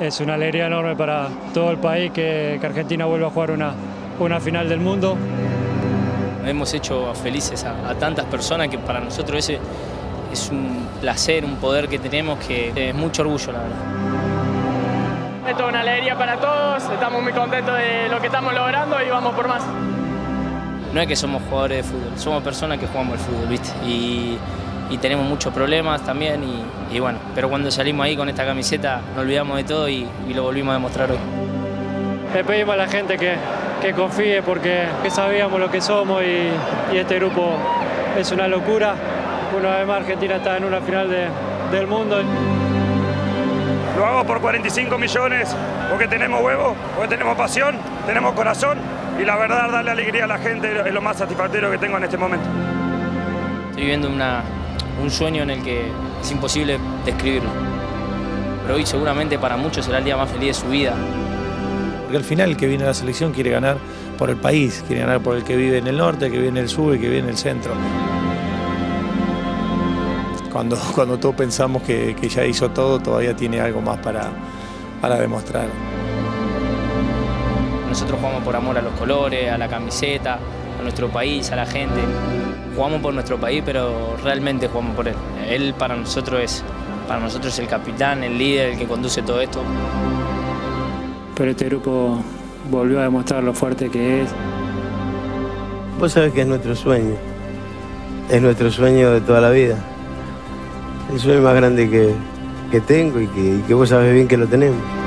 es una alegría enorme para todo el país que, Argentina vuelva a jugar una, una final del mundo. Hemos hecho felices a, tantas personas que para nosotros ese es un placer, un poder que tenemos que es mucho orgullo, la verdad. Esto es una alegría para todos, estamos muy contentos de lo que estamos logrando y vamos por más. No es que somos jugadores de fútbol, somos personas que jugamos el fútbol, ¿viste? Y y tenemos muchos problemas también y, bueno, pero cuando salimos ahí con esta camiseta nos olvidamos de todo y, lo volvimos a demostrar hoy. Le pedimos a la gente que, que confíe porque sabíamos lo que somos y, este grupo es una locura. Una vez más Argentina está en una final del mundo. Lo hago por 45 millones, porque tenemos huevo, porque tenemos pasión, tenemos corazón y la verdad darle alegría a la gente es lo más satisfactorio que tengo en este momento. Estoy viviendo una, un sueño en el que es imposible describirlo. Pero hoy seguramente para muchos será el día más feliz de su vida. Porque al final el que viene a la selección quiere ganar por el país, quiere ganar por el que vive en el norte, que vive en el sur y que vive en el centro. Cuando, cuando todos pensamos que, ya hizo todo, todavía tiene algo más para, para demostrar. Nosotros jugamos por amor a los colores, a la camiseta, a nuestro país, a la gente. Jugamos por nuestro país, pero realmente jugamos por él. Él para nosotros es, para nosotros es el capitán, el líder, el que conduce todo esto. Pero este grupo volvió a demostrar lo fuerte que es. Vos sabés que es nuestro sueño. Es nuestro sueño de toda la vida. El sueño más grande que, tengo y que, y que vos sabés bien que lo tenemos.